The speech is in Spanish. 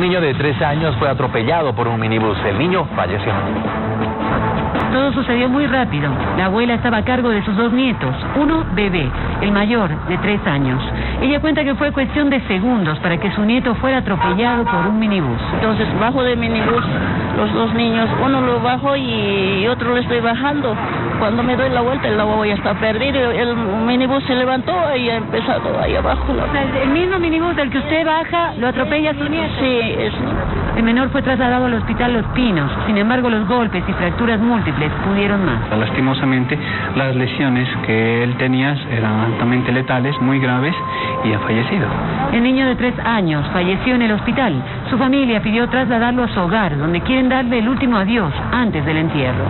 Un niño de tres años fue atropellado por un minibús. El niño falleció. Todo sucedió muy rápido. La abuela estaba a cargo de sus dos nietos, uno bebé, el mayor, de tres años. Ella cuenta que fue cuestión de segundos para que su nieto fuera atropellado por un minibús. Entonces bajo del minibús los dos niños, uno lo bajo y otro lo estoy bajando. Cuando me doy la vuelta el agua ya está perdido, el minibús se levantó y ha empezado ahí abajo. el mismo minibús del que usted baja lo atropella a su nieto. Sí, es. El menor fue trasladado al hospital Los Pinos, sin embargo los golpes y fracturas múltiples pudieron más. Lastimosamente las lesiones que él tenía eran altamente letales, muy graves y fallecido. El niño de tres años falleció en el hospital. Su familia pidió trasladarlo a su hogar, donde quieren darle el último adiós antes del entierro.